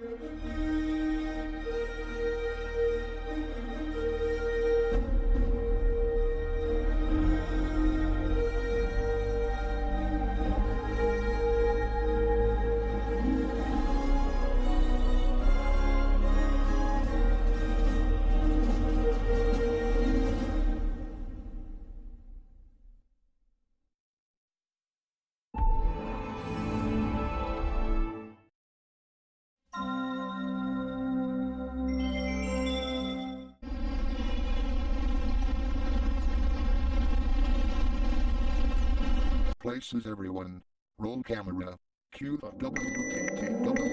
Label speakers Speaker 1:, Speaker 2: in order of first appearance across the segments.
Speaker 1: Música Places everyone. Roll camera. Cue the WTTW logo.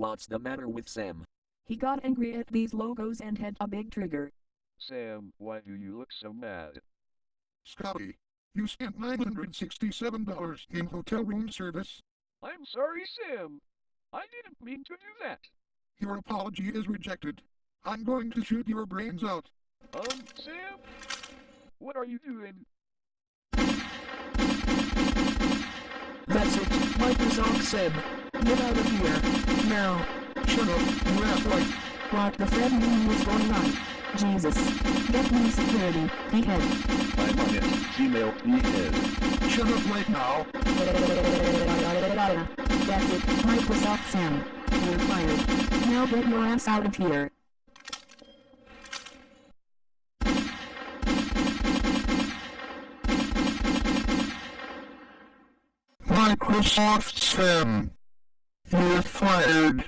Speaker 2: What's the matter with Sam?
Speaker 3: He got angry at these logos and had a big trigger.
Speaker 4: Sam, why do you look so mad?
Speaker 1: Scotty, you spent $967 in hotel room service.
Speaker 4: I'm sorry, Sam. I didn't mean to do that.
Speaker 1: Your apology is rejected. I'm going to shoot your brains out.
Speaker 4: Um, Sam? What are you doing?
Speaker 3: That's it, Microsoft Sam. Get out of here. Now.
Speaker 1: Shut up, you asswipe.
Speaker 3: What the Fred mean is going on? Jesus. Get me security, behead.
Speaker 4: I'm on it. Gmail, behead.
Speaker 1: Shut up right now.
Speaker 3: That's it, Microsoft Sam. You're fired. Now get your ass out of here.
Speaker 1: Microsoft Sam. You're fired.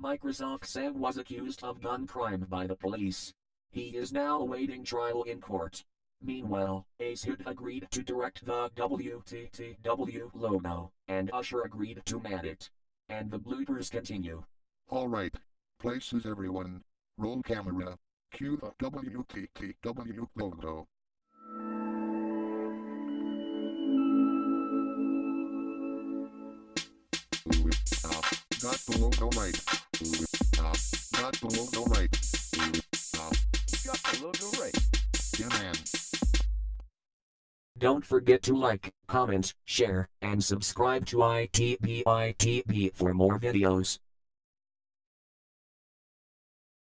Speaker 2: Microsoft Sam was accused of gun crime by the police. He is now awaiting trial in court. Meanwhile, Acid agreed to direct the WTTW logo, and Usher agreed to man it. And the bloopers continue.
Speaker 1: Alright. Places everyone. Roll camera. Cue the WTTW logo. We've got Got right. Got the logo right.
Speaker 4: Got the logo right.
Speaker 1: yeah, man.
Speaker 2: Don't forget to like, comment, share, and subscribe to ITBITB for more videos.